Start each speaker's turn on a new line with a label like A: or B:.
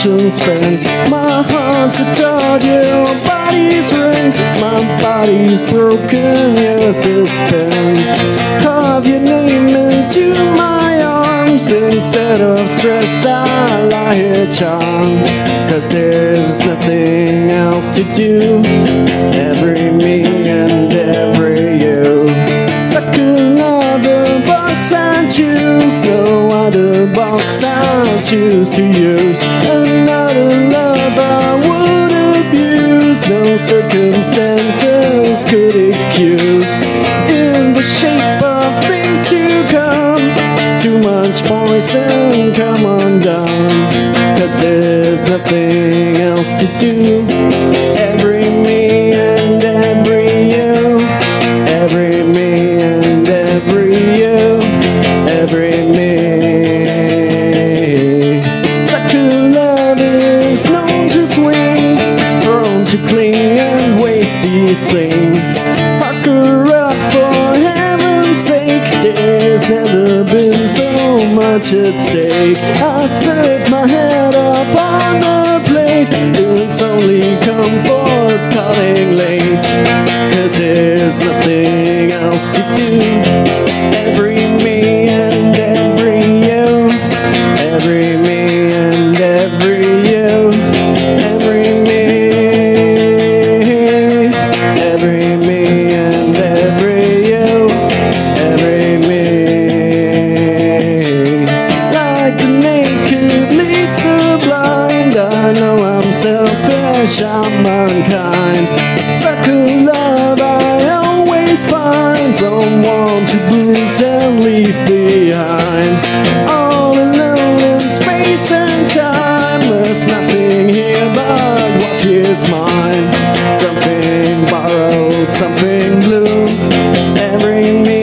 A: passion spent. My heart's a torn, your body's rent. My body's broken, yours is spent. Carve your name into my arms instead of stressed. I lie here charmed, cause there's nothing else to do. Every no other box I choose to use. Another love I would abuse, no circumstances could excuse. In the shape of things to come, too much poison come undone. Cause there's nothing else to do. Every me these things. Pucker up for heaven's sake. There's never been so much at stake. I serve my head up on the plate. It's only comfort calling late. Selfish, I'm unkind. Sucker love, I always find someone to bruise and leave behind. All alone in space and time. There's nothing here but what is mine. Something borrowed, something blue. Every me